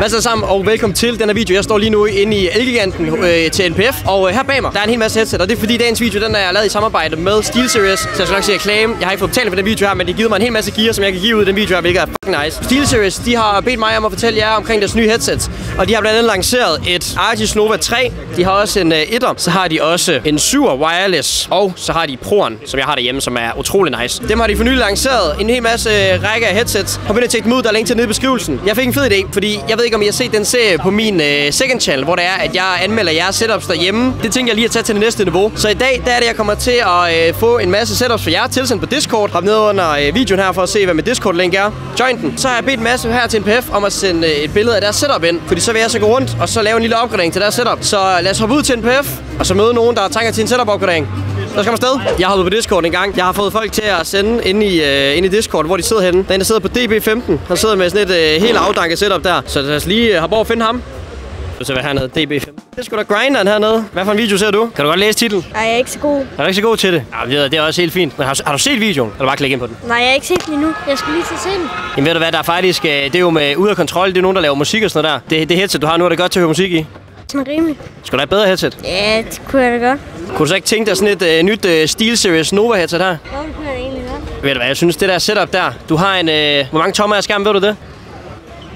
Hvad så sammen, og velkommen til den her video. Jeg står lige nu inde i Elgiganten øh, til NPF, og øh, her bag mig, der er en hel masse headset, og det er fordi dagens video, den er lavet i samarbejde med SteelSeries, så jeg skal nok sige reklame. Jeg har ikke fået betalt for den video her, men de har givet mig en hel masse gear, som jeg kan give ud i den video her, hvilket er fucking nice. SteelSeries, de har bedt mig om at fortælle jer omkring deres nye headsets, og de har blandt andet lanceret et Artis Nova 3. De har også en øh, 1'er, så har de også en 7'er wireless, og så har de Pro'en, som jeg har derhjemme, som er utrolig nice. Dem har de for nylig lanceret en hel masse øh, række af headsets. Hop ind og tjek dem ud, der er link til nede i beskrivelsen. Jeg fik en fed idé, fordi jeg ved ikke, om I har set den serie på min øh, second channel, hvor det er, at jeg anmelder jeres setups derhjemme. Det tænker jeg lige at tage til det næste niveau. Så i dag, der er det, jeg kommer til at øh, få en masse setups for jer tilsendt på Discord. Hop ned under øh, videoen her for at se, hvad mit Discord-link er. Join den. Så har jeg bedt en masse her til NPF om at sende øh, et billede af deres setup ind. Fordi så vil jeg så gå rundt og så lave en lille opgradering til deres setup. Så lad os hoppe ud til NPF, og så møde nogen, der tanker til en setup-opgradering. Så skal man afsted. Jeg har hoppet på Discord en gang. Jeg har fået folk til at sende ind i, øh, ind i Discord, hvor de sidder henne. Den, der sidder på DB15. Han sidder med sådan et øh, helt afdanket setup der. Så lad os lige øh, hoppe over og finde ham. Du ser, hvad hernede. DB15. Det er sgu da grinderen hernede. Hvad for en video ser du? Kan du godt læse titlen? Nej, jeg er ikke så god. Er du ikke så god til det? Ja, det er- det er også helt fint. Men har, du- har du set videoen? Eller bare klikke ind på den? Nej, jeg har ikke set den endnu. Jeg skulle lige til at se den. Jamen ved du hvad, der er faktisk, øh, det er jo med ud af kontrol. Det er nogen, der laver musik og sådan noget der. Det, det headset, du har nu, er det godt til at høre musik i. Sådan rimelig. Skal du have et bedre headset? Ja, det kunne jeg da godt. Kunne du så ikke tænke dig sådan et øh, nyt øh, SteelSeries Nova headset her? Ja, det kunne jeg egentlig godt. Ved du hvad, jeg synes, det der setup der, du har en... Øh, hvor mange tommer er skærmen, ved du det?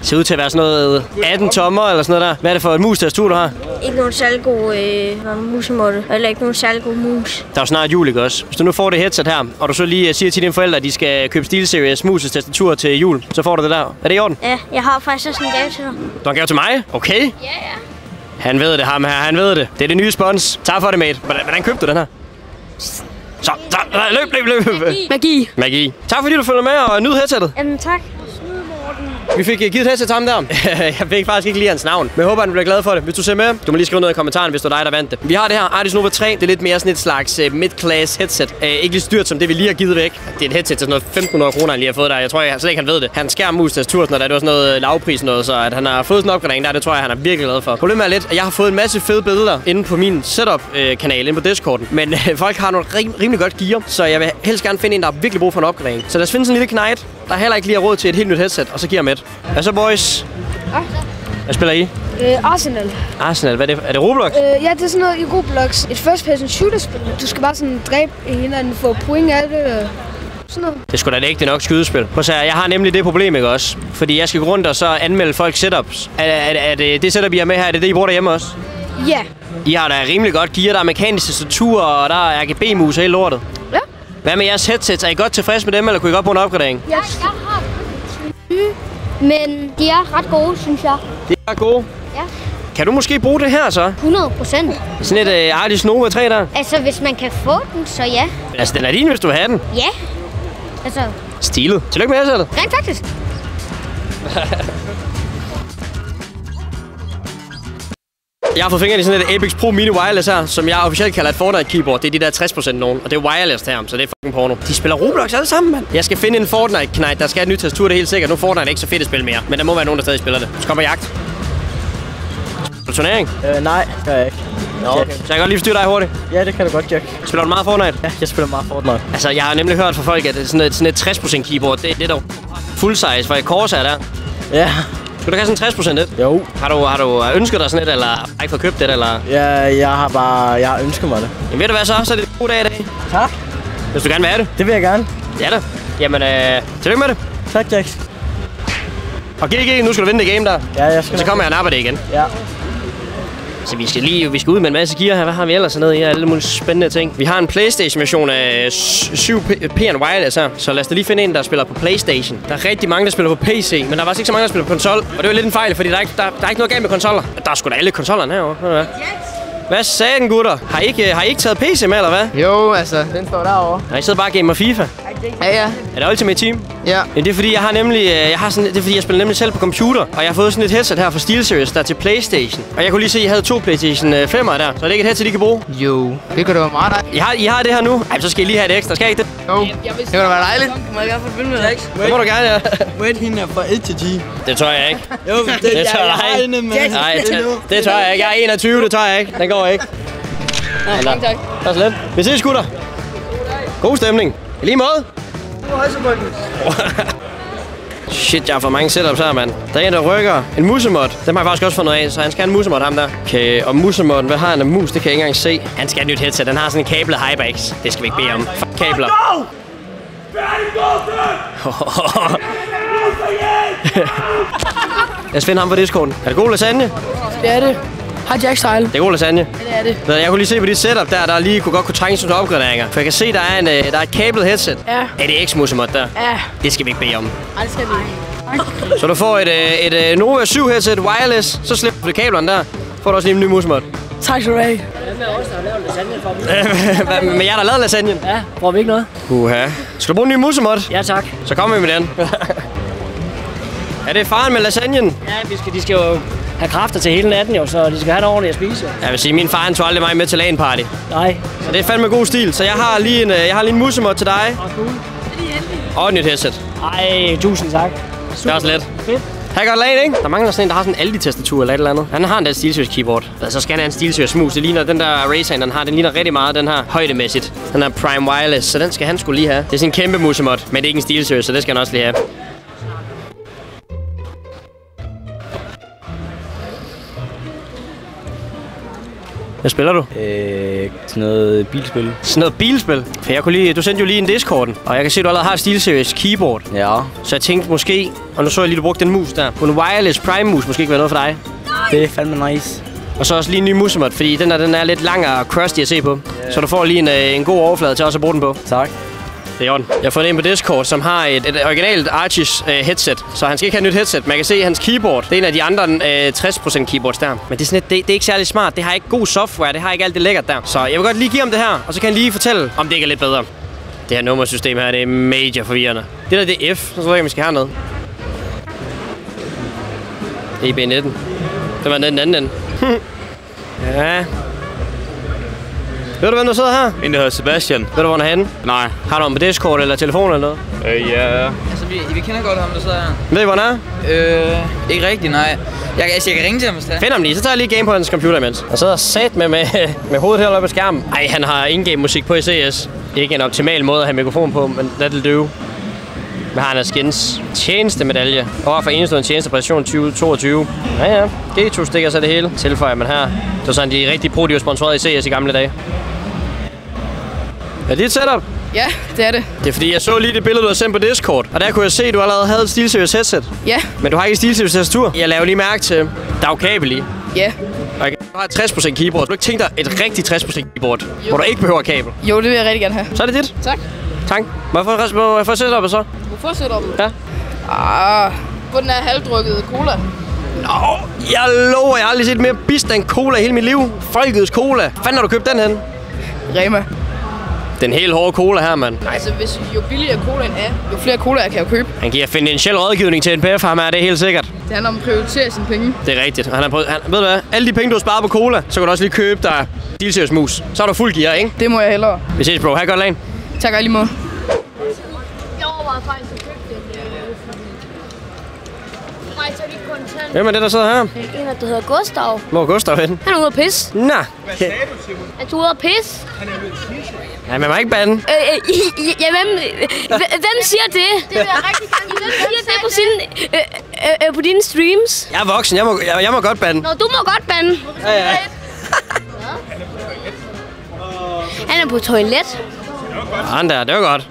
Det ser ud til at være sådan noget 18 tommer eller sådan noget der. Hvad er det for et mus-tastatur, du har? Ikke nogen særlig god øh, musemåtte. Eller ikke nogen særlig god mus. Der er jo snart jul, ikke også? Hvis du nu får det headset her, og du så lige øh, siger til dine forældre, at de skal købe SteelSeries mus tastatur til jul, så får du det der. Er det i orden? Ja, jeg har faktisk også en gave til dig. Du har en gave til mig? Okay. Ja, ja. Han ved det, ham her. Han ved det. Det er det nye spons. Tak for det, mate. Hvordan, hvordan købte du den her? Så, så, løb, løb, løb. Magi. Magi. Tak fordi du følger med og nyd headsetet. Jamen, tak. Vi fik øh, givet et headset til ham der. jeg fik faktisk ikke lige hans navn, men jeg håber, han bliver glad for det. Hvis du ser med, du må lige skrive noget i kommentaren, hvis du er dig, der vandt det. Vi har det her Artis Nova 3. Det er lidt mere sådan et slags uh, mid-class headset. Uh, ikke lige styrt som det, vi lige har givet væk. Det er et headset til sådan noget 1500 kroner, han lige har fået der. Jeg tror jeg, slet ikke, han ved det. Han skærm mus tastatur, sådan noget, der. det var sådan noget lavpris noget, så at han har fået sådan en opgradering der, det tror jeg, han er virkelig glad for. Problemet er lidt, at jeg har fået en masse fede billeder inde på min setup-kanal, inde på Discorden. Men uh, folk har noget rim- rimelig godt gear, så jeg vil helst gerne finde en, der har virkelig brug for en opgradering. Så lad os finde sådan en lille knight, der heller ikke lige har råd til et helt nyt headset, og så giver med et. Hvad så, boys? Hvad spiller I? Øh, Arsenal. Arsenal, hvad er det? Er det Roblox? Øh, ja, det er sådan noget i Roblox. Et first person shooter spil. Du skal bare sådan dræbe hinanden, få point af det. og Sådan noget. Det skulle da ikke nok skydespil. Prøv at jeg har nemlig det problem, ikke også? Fordi jeg skal gå rundt og så anmelde folk setups. Er, er, er det, det setup, I har med her, er det det, I bruger derhjemme også? Ja. I har da rimelig godt gear, der er mekanisk tastatur, og der er RGB-mus og hele lortet. Ja. Hvad med jeres headsets? Er I godt tilfreds med dem, eller kunne I godt bruge en opgradering? Ja. Men de er ret gode, synes jeg. Det er gode. Ja. Kan du måske bruge det her så? 100 procent. Sådan et uh, Artis Nova 3 der? Altså, hvis man kan få den, så ja. Altså, den er din, hvis du vil have den. Ja. Altså, Stilet. Tillykke med headsetet. rent faktisk. Jeg har fået fingre i sådan et Apex Pro Mini Wireless her, som jeg officielt kalder et Fortnite keyboard. Det er de der 60% nogen, og det er wireless her, så det er fucking porno. De spiller Roblox alle sammen, mand. Jeg skal finde en Fortnite Knight, der skal have et nyt tastatur, det er helt sikkert. Nu er Fortnite ikke så fedt at spille mere, men der må være nogen, der stadig spiller det. Så kommer jagt. Du turnering? Øh, nej, gør jeg ikke. Nå, okay. Så jeg kan godt lige forstyrre dig hurtigt. Ja, det kan du godt, Jack. Spiller du meget Fortnite? Ja, jeg spiller meget Fortnite. Altså, jeg har nemlig hørt fra folk, at sådan et, sådan et 60% keyboard, det, det er dog full size, for et Corsa er der. Ja, Skal du have sådan et 60% et? jo. Har du, har du ønsket dig sådan et, eller har ikke fået købt det, eller? Ja, jeg har bare... Jeg har ønsket mig det. Jamen ved du hvad så? Så er det en god dag i dag. Tak. Hvis du gerne vil have det. Det vil jeg gerne. Ja da. Jamen, øh, tillykke med det. Tak, Jack. Og GG, nu skal du vinde det game der. Ja, jeg skal Så kommer jeg og napper det igen. Ja. Så vi skal lige vi skal ud med en masse gear her. Hvad har vi ellers hernede her? Alle mulige spændende ting. Vi har en Playstation-version af 7 P'en Wireless her. Så lad os da lige finde en, der spiller på Playstation. Der er rigtig mange, der spiller på PC, men der er faktisk ikke så mange, der spiller på konsol. Og det er jo lidt en fejl, fordi der er ikke, der, der er ikke noget galt med konsoller. Der er sgu da alle konsollerne herovre. Hvad? Hvad sagde den, gutter? Har I ikke, har I ikke taget PC med, eller hvad? Jo, altså, den står derovre. Nej, I sidder bare og gamer FIFA. Ja, ja. Er det Ultimate Team? Ja. Ja, det er fordi, jeg har nemlig, øh, jeg har sådan, det er fordi, jeg spiller nemlig selv på computer, og jeg har fået sådan et headset her fra SteelSeries, der er til Playstation. Og jeg kunne lige se, at I havde to Playstation 5'ere der, så er det ikke et headset, I kan bruge? Jo, det kunne da være meget dejligt. I har, I har det her nu? Ej, så skal I lige have det ekstra, skal I ikke det? Jo, det kunne da være dejligt. Må jeg gerne få filmet dig? Det må du gerne, ja. Wait, hende er fra 1 til 10. Det tør jeg ikke. Jo, det, Det jeg, tør jeg jeg ikke. med. Nej, det, det tør jeg ikke. Jeg er 21, det tør jeg ikke. Den går ikke. Nej, tak. Tak så lidt. Vi ses, gutter. God stemning. I lige måde. Shit, jeg har fået mange setups her, mand. Der er en, der rykker. En musemod. Dem har jeg faktisk også fundet af, så han skal have en musemod, ham der. Okay, og musemoden, hvad har han af mus? Det kan jeg ikke engang se. Han skal have et nyt headset. Den har sådan en kablet highbacks. Det skal vi ikke bede om. Fuck kabler. Jeg finder ham på Discorden. Er det god lasagne? Det er det. Hej Jack Style. Det er god lasagne. Det er det. Jeg kunne lige se på dit setup der, der lige kunne godt kunne trænge til nogle opgraderinger. For jeg kan se, der er, en, øh, der er et kablet headset. Ja. Er det X-musemod der? Ja. Det skal vi ikke bede om. Ej, det skal vi ikke. Så du får et, øh, et øh, Nova 7 headset wireless, så slipper du kablerne der. Får du også lige en ny musemod. Tak skal du have. Hvad med jer, der lavede lasagnen? Ja, får vi ikke noget? Uha. Skal du bruge en ny musemod? Ja, tak. Så kommer vi med den. er det faren med lasagnen? Ja, vi skal, de skal jo have kræfter til hele natten jo, så de skal have noget ordentligt at spise. Jeg vil sige, min far han tog aldrig mig med til LAN party. Nej. Så det er fandme god stil. Så jeg har lige en, øh, jeg har lige en musemod til dig. Og et nyt headset. Ej, tusind tak. Det er også let. Fedt. Her godt lag, ikke? Der mangler sådan en, der har sådan en Aldi-tastatur eller et eller andet. Han har en der SteelSeries keyboard. Altså, så skal han have en SteelSeries mus. Det ligner den der Razer, den har. Den ligner rigtig meget den her højdemæssigt. Den er Prime Wireless, så den skal han skulle lige have. Det er sådan en kæmpe musemod, men det er ikke en SteelSeries, så det skal han også lige have. Hvad spiller du? Øh, til noget bilspil. Sådan noget bilspil. For jeg kunne lige, du sendte jo lige en Discorden, og jeg kan se, at du allerede har SteelSeries keyboard. Ja, Så jeg tænkte måske, og nu så jeg lige, du brugte den mus der. Kunne en wireless prime mus måske ikke være noget for dig? det er fandme nice. Og så også lige en ny musemod, fordi den der, den er lidt lang og crusty at se på. Yeah. Så du får lige en, øh, en god overflade til også at bruge den på. Tak. Det er orden. Jeg har fundet en på Discord, som har et, et originalt Archis øh, headset. Så han skal ikke have et nyt headset. Man kan se hans keyboard. Det er en af de andre øh, 60% keyboards der. Men det er, sådan et, det, det er ikke særlig smart. Det har ikke god software. Det har ikke alt det lækkert der. Så jeg vil godt lige give ham det her. Og så kan han lige fortælle, om det ikke er lidt bedre. Det her nummersystem her, det er major forvirrende. Det der, det er F. Så tror jeg vi skal hernede. EB19. Det var den anden ende. ja. Ved du, hvem der sidder her? En, der hedder Sebastian. Ved du, hvor han er henne? Nej. Har du ham på Discord eller telefon eller noget? Øh, ja. Altså, vi, vi kender godt ham, der sidder her. Ved I, hvor han er? Øh, ikke rigtigt, nej. Jeg, altså, jeg kan ringe til ham, hvis det er. Find ham lige, så tager jeg lige game på hans computer imens. Han sidder sat med, med, med hovedet heroppe på skærmen. Ej, han har in-game musik på i CS. Ikke en optimal måde at have mikrofon på, men that'll do. Hvad har han af skins? Tjenestemedalje. Og for enestående tjenestepræstation 2022. Ja, ja. G2 stikker sig det hele. Tilføjer man her. Det var sådan, de rigtig pro, de var sponsoreret i CS i gamle dage. Er det et setup? Ja, det er det. Det er fordi, jeg så lige det billede, du har sendt på Discord. Og der kunne jeg se, at du allerede havde et SteelSeries headset. Ja, Men du har ikke et SteelSeries tastatur. Jeg laver lige mærke til, der er jo kabel i. ja. Okay. Du har et 60% keyboard. Du ikke tænkt dig et rigtigt 60% keyboard, jo. hvor du ikke behøver kabel. Jo, det vil jeg rigtig gerne have. Så er det dit. Tak. Tak. Må jeg få, må jeg få setupet så? Hvorfor sætter du Ja. Ah, på den her halvdrukkede cola. Nå, jeg lover, jeg har aldrig set mere bistand cola i hele mit liv. Folkets cola. Fanden har du købt den hen? Rema. Den helt hårde cola her, mand. Altså, hvis jo billigere colaen er, jo flere cola kan jeg købe. Han giver finansiel rådgivning til NPF, ham her, det er helt sikkert. Det handler om at prioritere sine penge. Det er rigtigt. Han har prøvet, han, ved du hvad? Alle de penge, du har sparet på cola, så kan du også lige købe dig Dilsius mus. Så er du fuld gear, ikke? Det må jeg hellere. Vi ses, bro. Ha' godt lagen. Tak og lige måde. Jeg overvejede faktisk at købe den. Nej, så er det kontant. Hvem er det, der sidder her? En, der hedder Gustav. Hvor er Gustav hen? Han er ude at pisse. Nå. Han er ude at pisse. Ja, man må ikke bande. Øh, øh, ja, hvem, øh, hvem siger det? Det vil jeg rigtig gerne. Hvem siger det på, sin, øh, øh, øh, på dine streams? Jeg er voksen. Jeg må, jeg, jeg må godt bande. Nå, du må godt bande. Ja, ja. Han er på toilet. Han der, det var godt.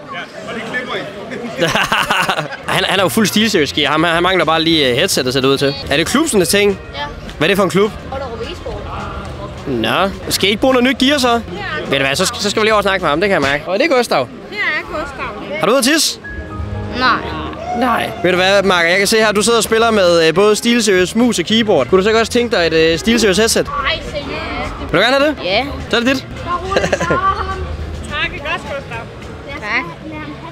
han, han er jo fuld stilseriøs gear. Han, han mangler bare lige øh, headset at sætte ud til. Er det klubsens ting? Ja. Hvad er det for en klub? Og er e-sport. Nå, skal I ikke bruge noget nyt gear så? Ved du hvad, så, skal- så skal vi lige over og snakke med ham, det kan jeg mærke. Og det er Gustav. Det er Gustav. Har du at tisse? Nej. Nej. Ved du hvad, Marker, jeg kan se her, du sidder og spiller med øh, både SteelSeries mus og keyboard. Kunne du så ikke også tænke dig et øh, SteelSeries headset? Nej, seriøst. Vil du gerne have det? Ja. Så er det dit. That's good stuff. Back.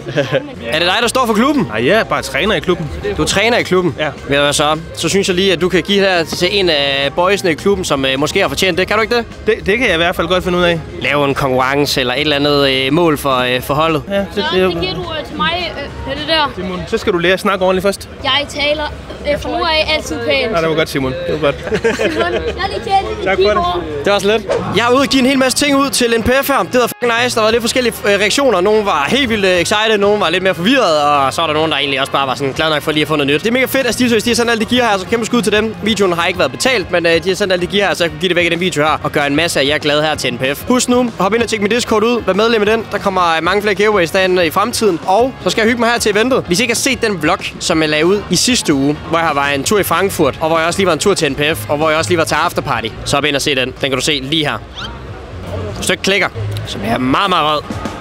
Er det dig, der står for klubben? Nej, jeg er bare træner i klubben. Du er træner i klubben? Ja. Ved du hvad så? Så synes jeg lige, at du kan give her til en af boysene i klubben, som øh, måske har fortjent det. Kan du ikke det? Det, det kan jeg i hvert fald godt finde ud af. Lave en konkurrence eller et eller andet øh, mål for, øh, for holdet. Ja, det, Så det, det giver du øh, til mig, øh, det der. Simon, så skal du lære at snakke ordentligt først. Jeg taler øh, fra nu af altid pænt. Nej, det var godt, Simon. Det var godt. Simon, jeg er lige tjent Tak for det. Det var så let. Jeg er ude og give en hel masse ting ud til NPF her. Det var fucking nice. Der var lidt forskellige øh, reaktioner. Nogle var helt vildt øh, excited, Øh, nogen var lidt mere forvirret, og så var der nogen, der egentlig også bare var sådan glad nok for lige at få noget nyt. Det er mega fedt, at Stilsøs, de har sendt alt det gear her, så kæmpe skud til dem. Videoen har ikke været betalt, men øh, de har sendt alt det gear her, så jeg kunne give det væk i den video her og gøre en masse af jer glade her til NPF. Husk nu, hop ind og tjek min Discord ud, vær medlem i den. Der kommer mange flere giveaways derinde i fremtiden. Og så skal jeg hygge mig her til eventet. Hvis I ikke har set den vlog, som jeg lagde ud i sidste uge, hvor jeg var en tur i Frankfurt, og hvor jeg også lige var en tur til NPF, og hvor jeg også lige var til afterparty, så hop ind og se den. Den kan du se lige her. Hvis du ikke klikker, så bliver jeg meget, meget rød.